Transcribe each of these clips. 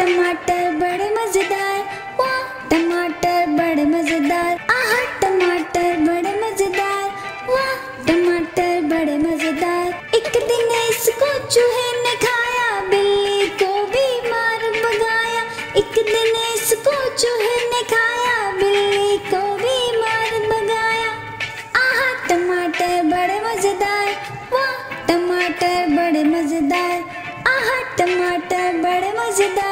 टमाटर बड़े मज़ेदार, वाह, टमाटर बड़े मज़ेदार, आह, टमाटर बड़े मज़ेदार, वाह, टमाटर बड़े मज़ेदार। एक दिन इसको चूहे ने खाया, बिल्ली को भी मार भगाया। एक दिन इसको चूहे ने खाया, बिल्ली को भी मार भगाया। आह, टमाटर बड़े मज़ेदार, वाह, टमाटर बड़े मज़ेदार, आह, टमाटर बड़े मज़ेदार।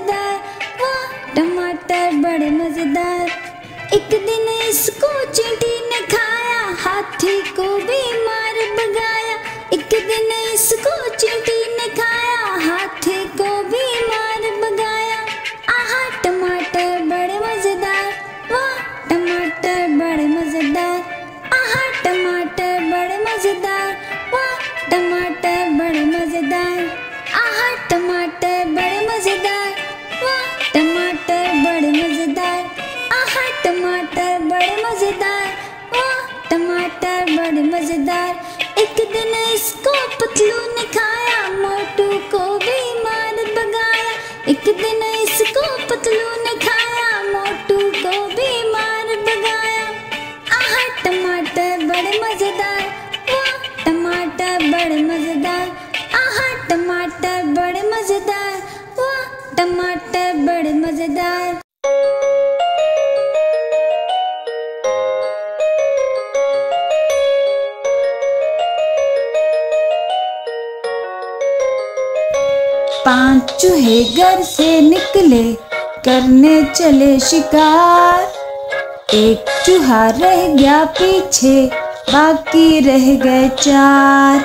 मज़ेदार। वाह टमाटर बड़े मज़ेदार। एक दिन इसको चींटी ने खाया हाथी को टमाटर बड़े मज़ेदार। एक दिन इसको पतलू ने खाया, मोटू को भी मार भगाया। एक दिन इसको पतलू ने खाया, मोटू को भी मार भगाया। आह, टमाटर बड़े मज़ेदार, वाह, टमाटर बड़े मज़ेदार। आह, टमाटर बड़े मज़ेदार, वाह, टमाटर बड़े मज़ेदार। पाँच चूहे घर से निकले, करने चले शिकार। एक चूहा रह गया पीछे, बाकी रह गए चार।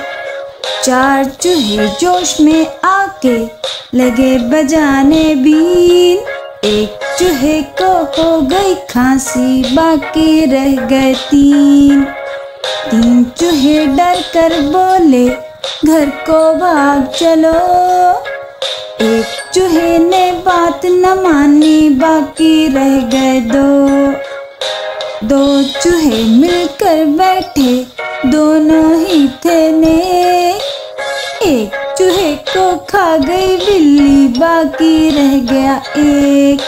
चार चूहे जोश में आके लगे बजाने बीन। एक चूहे को हो गई खांसी, बाकी रह गए तीन। तीन चूहे डर कर बोले, घर को भाग चलो। एक चूहे ने बात न मानी बाकी रह गए दो। दो चूहे मिलकर बैठे, दोनों ही थे ने एक चूहे को खा गई बिल्ली, बाकी रह गया एक।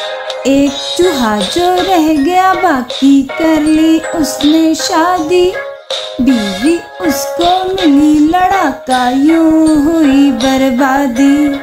एक चूहा जो रह गया, बाकी कर ली उसने शादी। बीवी उसको मिली, लड़ाका यूँ हुई बर्बादी।